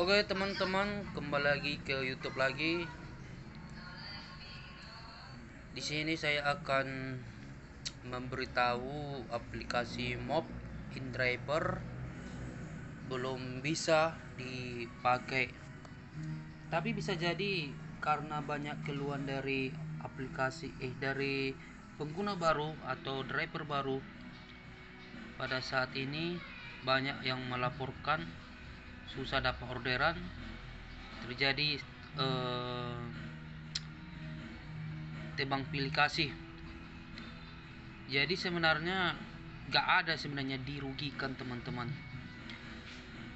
Oke teman-teman, kembali lagi ke YouTube lagi. Di sini saya akan memberitahu aplikasi Mob InDriver belum bisa dipakai. Tapi bisa jadi karena banyak keluhan dari aplikasi eh dari pengguna baru atau driver baru pada saat ini banyak yang melaporkan susah dapat orderan terjadi eh, tebang pilih kasih. Jadi sebenarnya gak ada sebenarnya dirugikan teman-teman.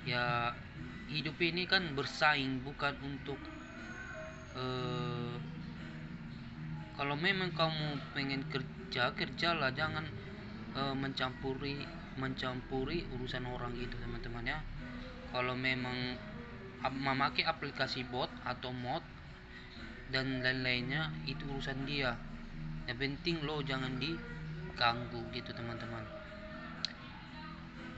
Ya hidup ini kan bersaing bukan untuk eh, kalau memang kamu pengen kerja kerjalah. Jangan eh, mencampuri mencampuri urusan orang gitu teman-teman ya kalau memang memakai aplikasi bot atau mod dan lain-lainnya itu urusan dia. Yang penting lo jangan diganggu gitu teman-teman.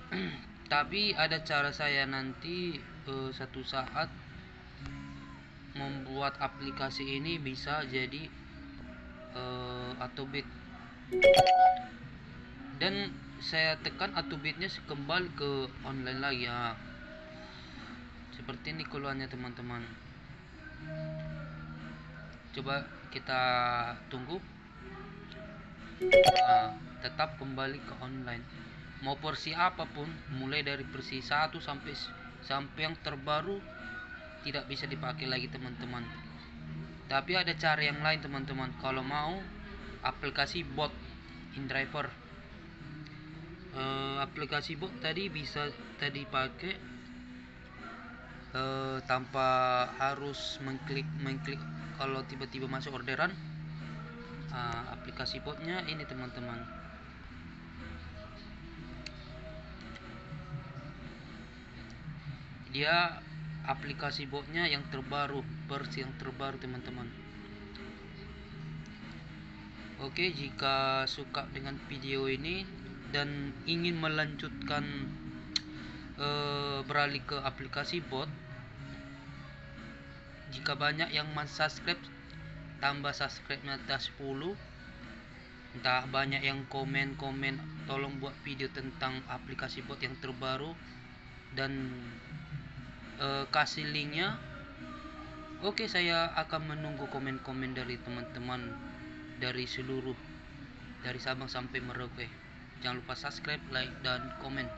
Tapi ada cara saya nanti uh, satu saat membuat aplikasi ini bisa jadi uh, atau bit dan saya tekan atau bitnya kembali ke online lagi. Ya seperti ini keluarnya teman-teman. Coba kita tunggu. Nah, tetap kembali ke online. Mau versi apa pun mulai dari versi 1 sampai sampai yang terbaru tidak bisa dipakai lagi teman-teman. Tapi ada cara yang lain teman-teman. Kalau mau aplikasi bot InDriver. Uh, aplikasi bot tadi bisa tadi pakai uh, tanpa harus mengklik mengklik kalau tiba-tiba masuk orderan uh, aplikasi botnya ini teman-teman. Dia aplikasi botnya yang terbaru versi yang terbaru teman-teman. Oke jika suka dengan video ini dan ingin melanjutkan uh, beralih ke aplikasi bot jika banyak yang subscribe tambah subscribe atas 10 entah banyak yang komen-komen tolong buat video tentang aplikasi bot yang terbaru. Dan uh, kasih linknya. Oke saya akan menunggu komen-komen dari teman-teman dari seluruh dari Sabang sampai Merauke. Jangan lupa subscribe like dan komen